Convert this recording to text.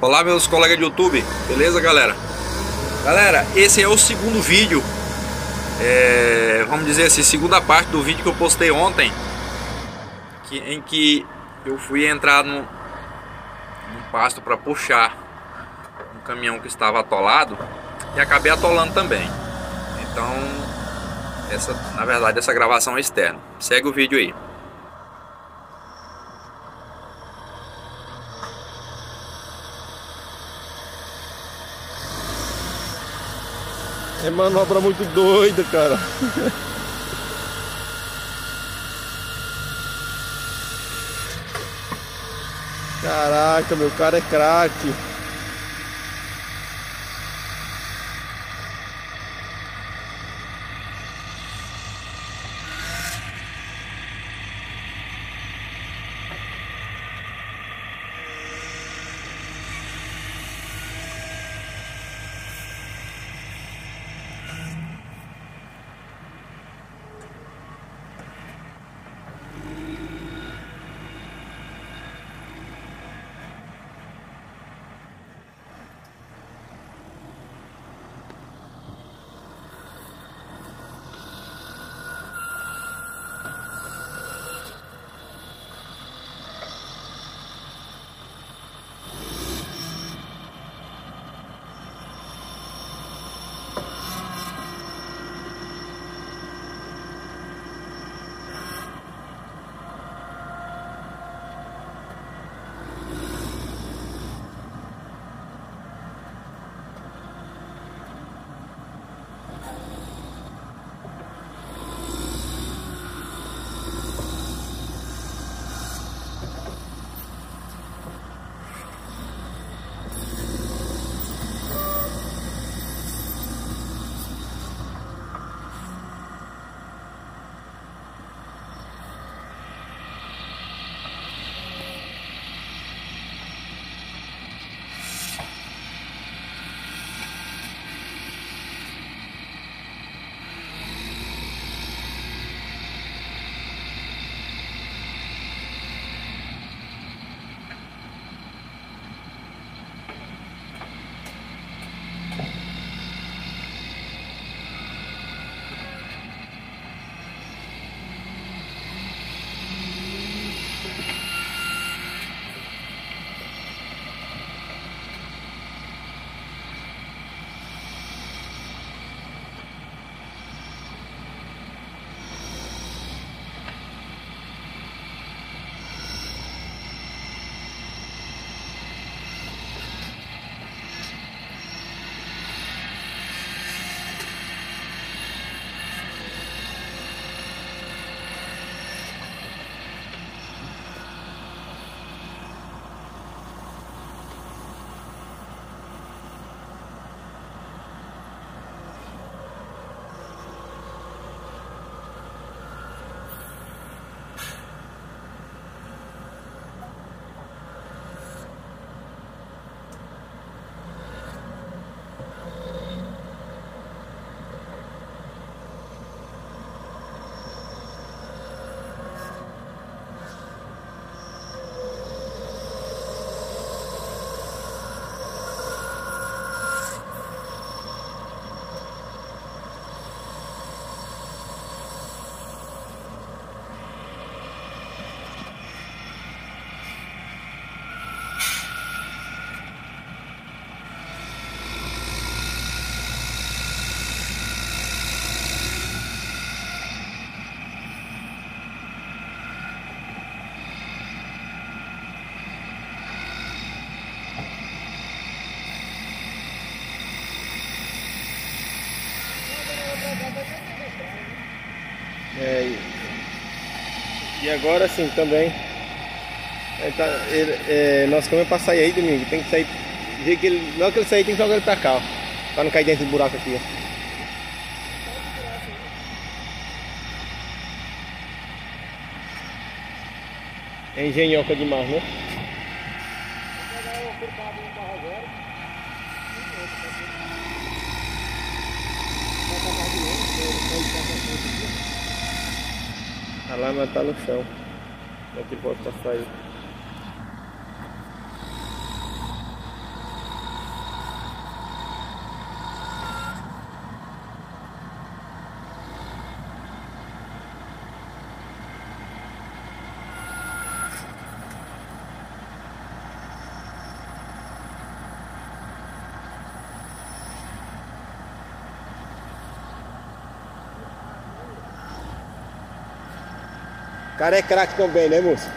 Olá meus colegas de YouTube, beleza galera? Galera, esse é o segundo vídeo. É, Vamos dizer assim, segunda parte do vídeo que eu postei ontem que, Em que eu fui entrar no, no pasto para puxar um caminhão que estava atolado E acabei atolando também. Então, essa, na verdade essa gravação é externa. Segue o vídeo aí É manobra muito doida, cara. Caraca, meu cara é craque. É, e agora sim também. É, tá, ele, é, nosso caminhão é pra sair aí domingo. Tem que sair. Que ele, na hora que ele sair tem que jogar ele pra cá, ó. Pra não cair dentro do buraco aqui, ó. É engenhoca demais, né? A lama tá no chão. Daqui pode pra sair. Cara é craque também, né, moço?